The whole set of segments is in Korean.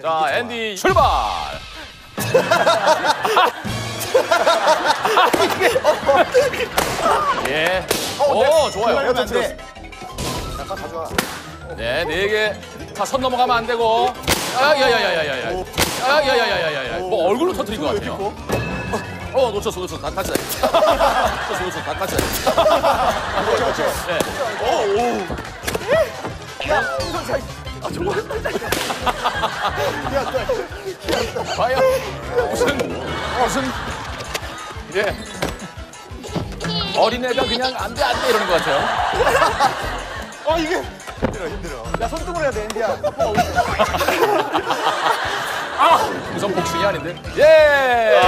자, 앤디 출발. 예. 오, 좋아요. 안 돼. 약간 가져와. 네, 네 개. 자, 손 넘어가면 안 되고. 야야 야 야 야야야. 야야 야 야 야 야. 뭐 얼굴로 터뜨린 것 같아요. 어, 놓쳤어, 놓쳤어. 다 같이. 놓쳤어, 놓쳤어. 다 같이. 네. 과연 무슨 무슨 예 어린애가 그냥 안돼 안돼 이러는 것 같아요. 어 이게 힘들어 힘들어. 야 손등으로 해야 돼 앤디야. 우선 복싱이 아닌데. 예.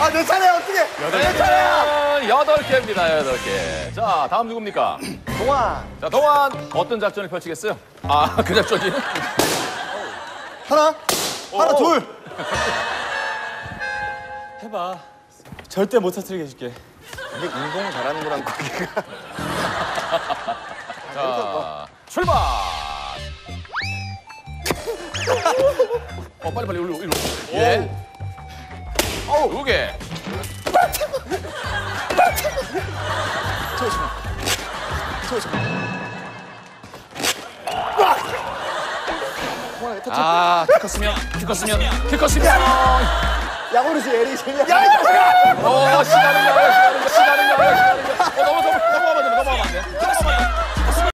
아 내 차례야 어떻게? 내 차례야. 여덟 개입니다 여덟 개. 자 다음 누굽니까? 동아 자 동안 어떤 작전을 펼치겠어요? 아 그 작전이? 하나 하나 둘. 해봐. 절대 못 터뜨리게 해줄게. 근데 운동을 잘하는 거랑 관계가. 자 출발. 어 빨리 빨리 일로 일로. 예. 어두 개. 아, 키 컸으면, 키 컸으면, 키 컸으면. 야구르지. 어, 시간은 야야, 시간은